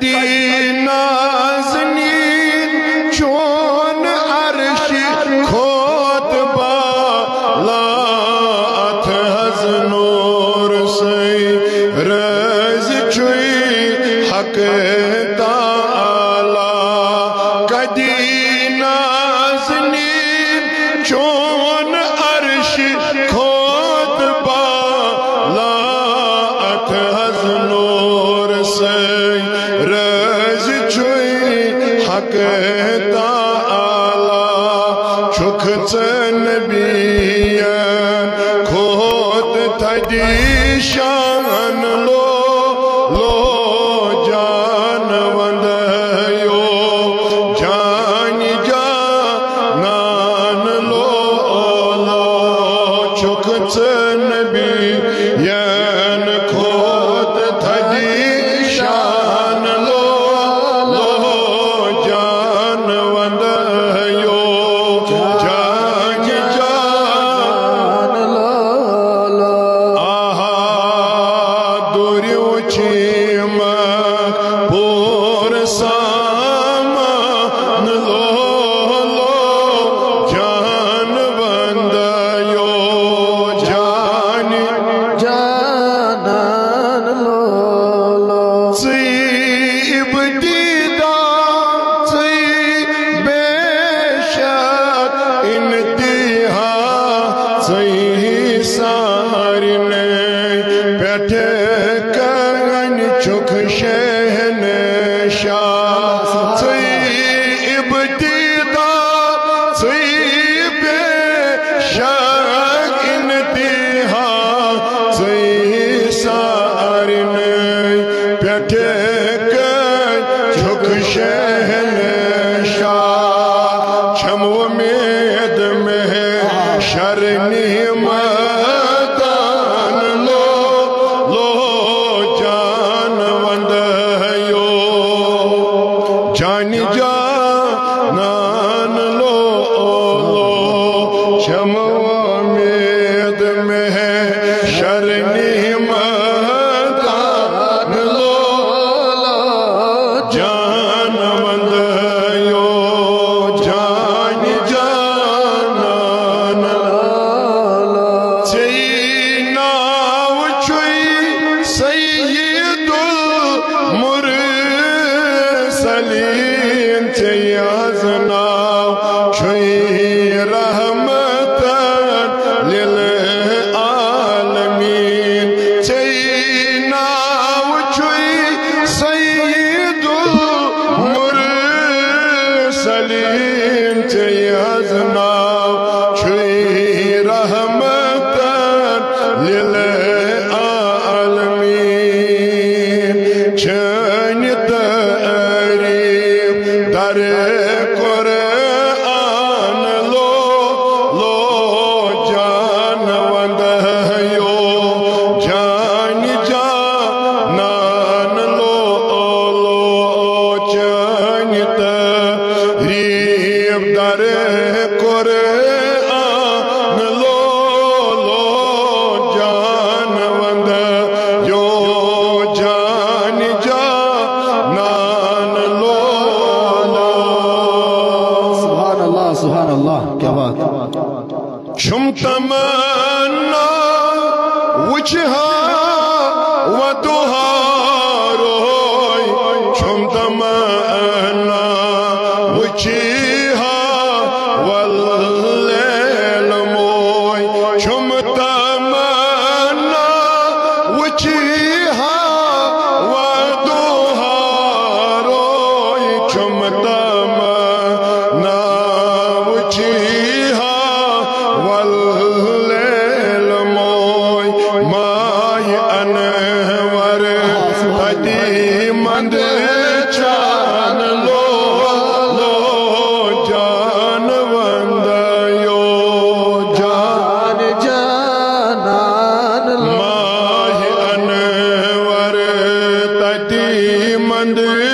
مدينة زنين شون عرشي كود بالا أتهز نور आला छुखसी खोत थदी सारने बैठे Dare ko الله سبحان الله. كفاك شم تمنى وجهها ودها روي شم تمنى وجهها والليل موي شم تمنى وجهها wonder